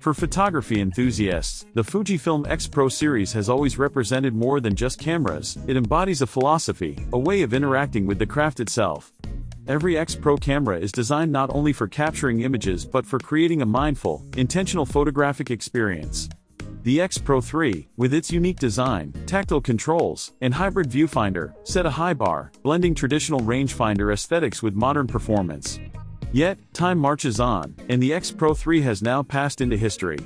For photography enthusiasts, the Fujifilm X Pro series has always represented more than just cameras, it embodies a philosophy, a way of interacting with the craft itself. Every X Pro camera is designed not only for capturing images but for creating a mindful, intentional photographic experience. The X Pro 3, with its unique design, tactile controls, and hybrid viewfinder, set a high bar, blending traditional rangefinder aesthetics with modern performance. Yet, time marches on, and the X Pro 3 has now passed into history.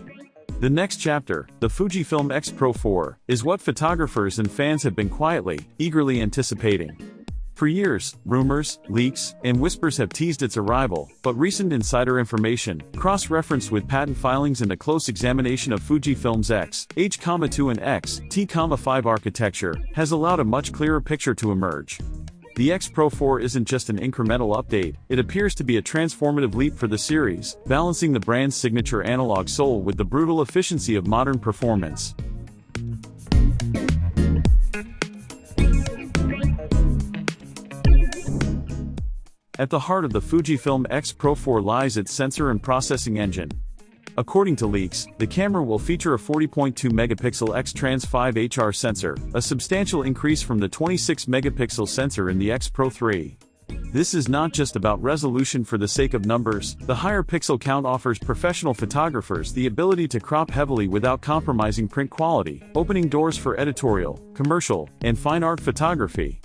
The next chapter, the Fujifilm X Pro 4, is what photographers and fans have been quietly, eagerly anticipating. For years, rumors, leaks, and whispers have teased its arrival, but recent insider information, cross-referenced with patent filings and a close examination of Fujifilm's X, H2 and X-T5 architecture, has allowed a much clearer picture to emerge. The X Pro 4 isn't just an incremental update, it appears to be a transformative leap for the series, balancing the brand's signature analog soul with the brutal efficiency of modern performance. At the heart of the Fujifilm X Pro 4 lies its sensor and processing engine, According to leaks, the camera will feature a 40.2 megapixel X-Trans 5 HR sensor, a substantial increase from the 26 megapixel sensor in the X Pro 3. This is not just about resolution for the sake of numbers, the higher pixel count offers professional photographers the ability to crop heavily without compromising print quality, opening doors for editorial, commercial, and fine art photography.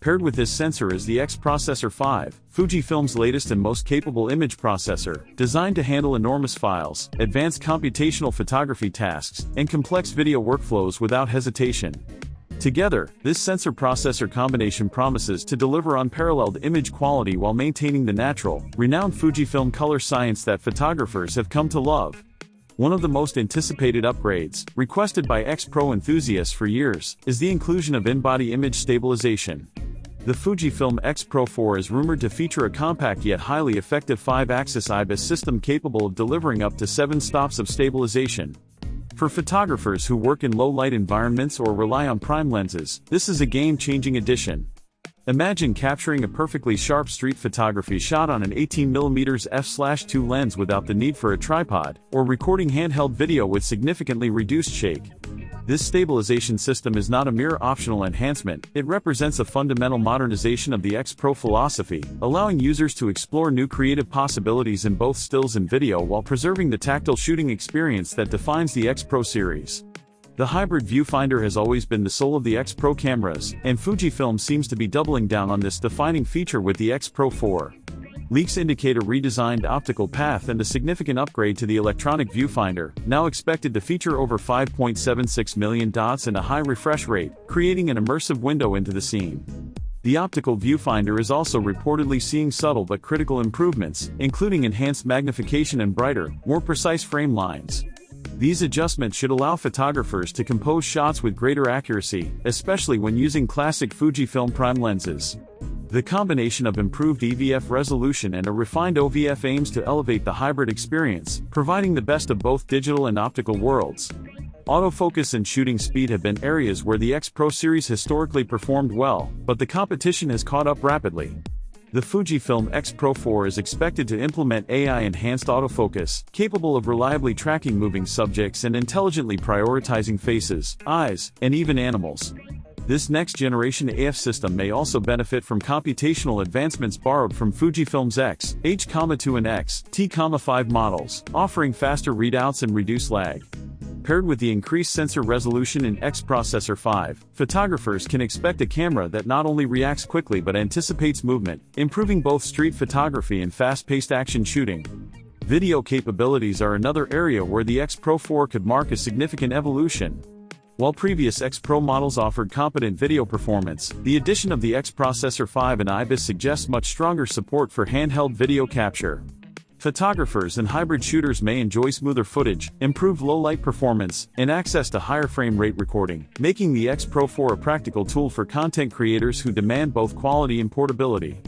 Paired with this sensor is the X Processor 5, Fujifilm's latest and most capable image processor, designed to handle enormous files, advanced computational photography tasks, and complex video workflows without hesitation. Together, this sensor-processor combination promises to deliver unparalleled image quality while maintaining the natural, renowned Fujifilm color science that photographers have come to love. One of the most anticipated upgrades, requested by X Pro enthusiasts for years, is the inclusion of in-body image stabilization. The Fujifilm X Pro 4 is rumored to feature a compact yet highly effective 5-axis IBIS system capable of delivering up to 7 stops of stabilization. For photographers who work in low-light environments or rely on prime lenses, this is a game-changing addition. Imagine capturing a perfectly sharp street photography shot on an 18mm f/2 lens without the need for a tripod, or recording handheld video with significantly reduced shake. This stabilization system is not a mere optional enhancement, it represents a fundamental modernization of the X Pro philosophy, allowing users to explore new creative possibilities in both stills and video while preserving the tactile shooting experience that defines the X Pro series. The hybrid viewfinder has always been the soul of the X Pro cameras, and Fujifilm seems to be doubling down on this defining feature with the X Pro 4. Leaks indicate a redesigned optical path and a significant upgrade to the electronic viewfinder, now expected to feature over 5.76 million dots and a high refresh rate, creating an immersive window into the scene. The optical viewfinder is also reportedly seeing subtle but critical improvements, including enhanced magnification and brighter, more precise frame lines. These adjustments should allow photographers to compose shots with greater accuracy, especially when using classic Fujifilm prime lenses. The combination of improved EVF resolution and a refined OVF aims to elevate the hybrid experience, providing the best of both digital and optical worlds. Autofocus and shooting speed have been areas where the X Pro series historically performed well, but the competition has caught up rapidly. The Fujifilm X Pro 4 is expected to implement AI-enhanced autofocus, capable of reliably tracking moving subjects and intelligently prioritizing faces, eyes, and even animals. This next-generation AF system may also benefit from computational advancements borrowed from Fujifilm's X-H2 and X-T5 models, offering faster readouts and reduced lag. Paired with the increased sensor resolution in X Processor 5, photographers can expect a camera that not only reacts quickly but anticipates movement, improving both street photography and fast-paced action shooting. Video capabilities are another area where the X Pro 4 could mark a significant evolution. While previous X Pro models offered competent video performance, the addition of the X Processor 5 and IBIS suggests much stronger support for handheld video capture. Photographers and hybrid shooters may enjoy smoother footage, improved low-light performance, and access to higher frame rate recording, making the X Pro 4 a practical tool for content creators who demand both quality and portability.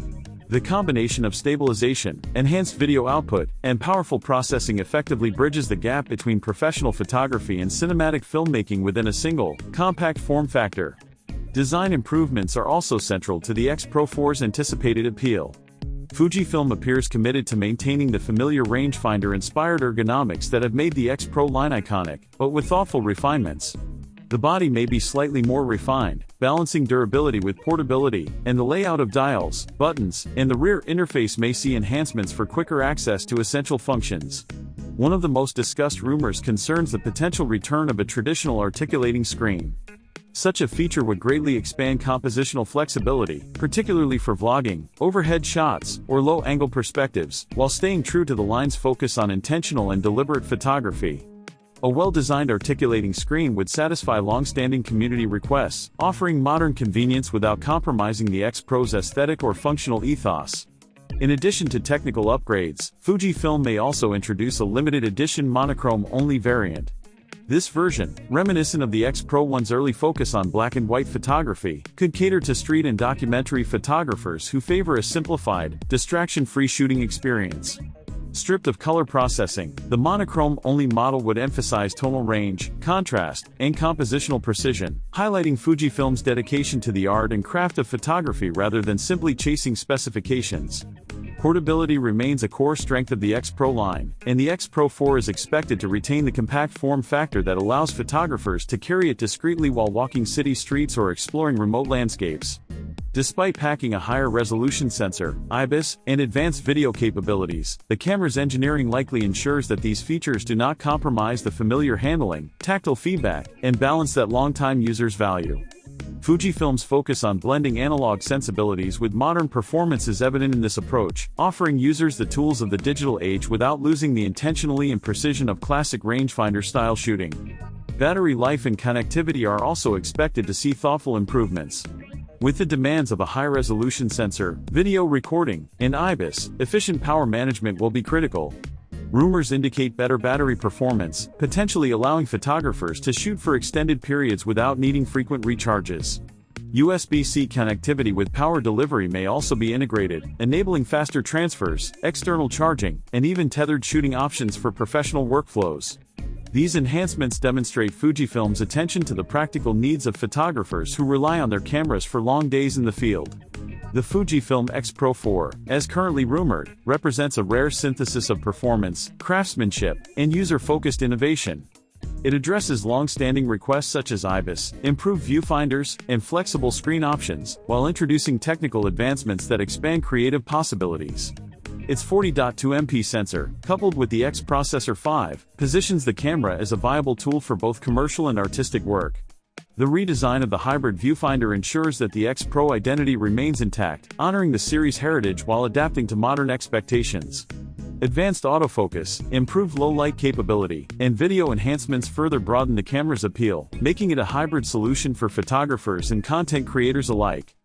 The combination of stabilization, enhanced video output, and powerful processing effectively bridges the gap between professional photography and cinematic filmmaking within a single, compact form factor. Design improvements are also central to the X Pro 4's anticipated appeal. Fujifilm appears committed to maintaining the familiar rangefinder-inspired ergonomics that have made the X Pro line iconic, but with thoughtful refinements. The body may be slightly more refined, balancing durability with portability, and the layout of dials, buttons, and the rear interface may see enhancements for quicker access to essential functions. One of the most discussed rumors concerns the potential return of a traditional articulating screen. Such a feature would greatly expand compositional flexibility, particularly for vlogging, overhead shots, or low-angle perspectives, while staying true to the line's focus on intentional and deliberate photography. A well-designed articulating screen would satisfy long-standing community requests, offering modern convenience without compromising the X Pro's aesthetic or functional ethos. In addition to technical upgrades, Fujifilm may also introduce a limited edition monochrome-only variant. This version, reminiscent of the X Pro One's early focus on black and white photography, could cater to street and documentary photographers who favor a simplified, distraction-free shooting experience. Stripped of color processing, the monochrome-only model would emphasize tonal range, contrast, and compositional precision, highlighting Fujifilm's dedication to the art and craft of photography rather than simply chasing specifications. Portability remains a core strength of the X Pro line, and the X Pro 4 is expected to retain the compact form factor that allows photographers to carry it discreetly while walking city streets or exploring remote landscapes. Despite packing a higher resolution sensor, IBIS, and advanced video capabilities, the camera's engineering likely ensures that these features do not compromise the familiar handling, tactile feedback, and balance that longtime users value. Fujifilm's focus on blending analog sensibilities with modern performance is evident in this approach, offering users the tools of the digital age without losing the intentionally and precision of classic rangefinder-style shooting. Battery life and connectivity are also expected to see thoughtful improvements. With the demands of a high-resolution sensor, video recording, and IBIS, efficient power management will be critical, Rumors indicate better battery performance, potentially allowing photographers to shoot for extended periods without needing frequent recharges. USB-C connectivity with power delivery may also be integrated, enabling faster transfers, external charging, and even tethered shooting options for professional workflows. These enhancements demonstrate Fujifilm's attention to the practical needs of photographers who rely on their cameras for long days in the field. The Fujifilm X Pro 4, as currently rumored, represents a rare synthesis of performance, craftsmanship, and user-focused innovation. It addresses long-standing requests such as IBIS, improved viewfinders, and flexible screen options, while introducing technical advancements that expand creative possibilities. Its 40.2 MP sensor, coupled with the X Processor 5, positions the camera as a viable tool for both commercial and artistic work. The redesign of the hybrid viewfinder ensures that the X Pro identity remains intact, honoring the series' heritage while adapting to modern expectations. Advanced autofocus, improved low-light capability, and video enhancements further broaden the camera's appeal, making it a hybrid solution for photographers and content creators alike.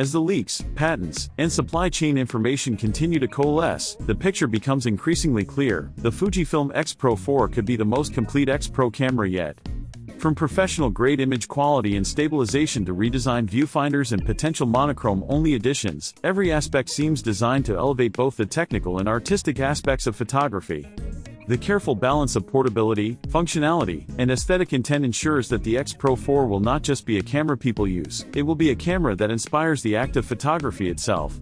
As the leaks, patents, and supply chain information continue to coalesce, the picture becomes increasingly clear. The Fujifilm X Pro 4 could be the most complete X Pro camera yet. From professional-grade image quality and stabilization to redesigned viewfinders and potential monochrome-only additions, every aspect seems designed to elevate both the technical and artistic aspects of photography. The careful balance of portability, functionality, and aesthetic intent ensures that the X Pro 4 will not just be a camera people use, it will be a camera that inspires the act of photography itself.